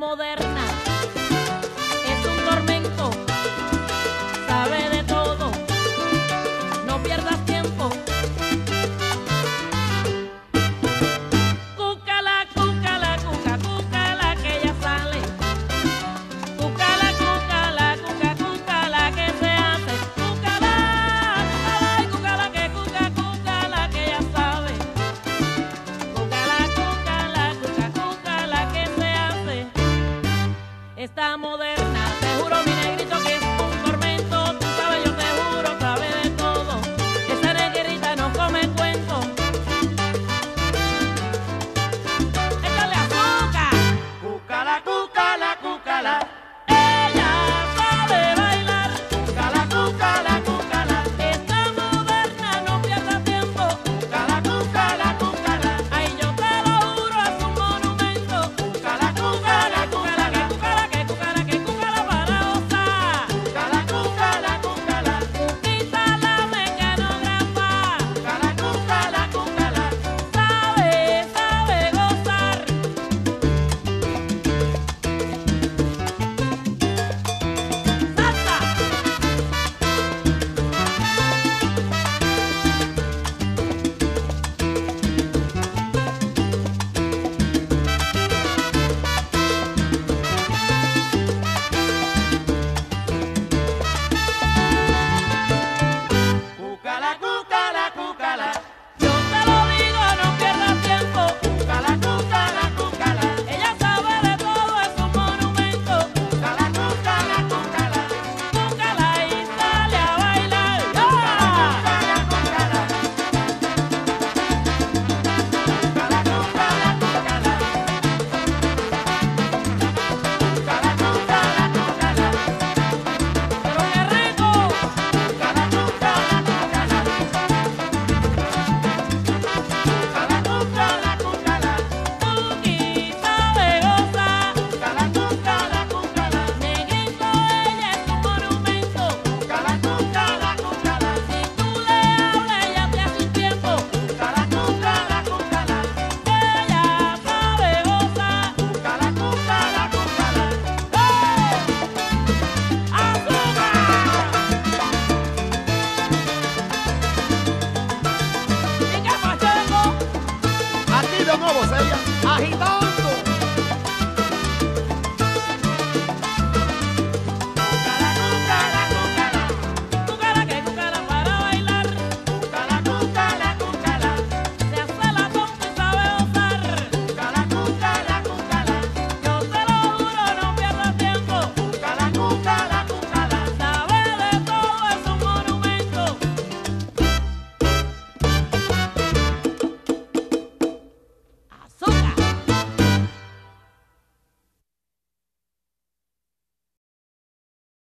moderna. ¿Y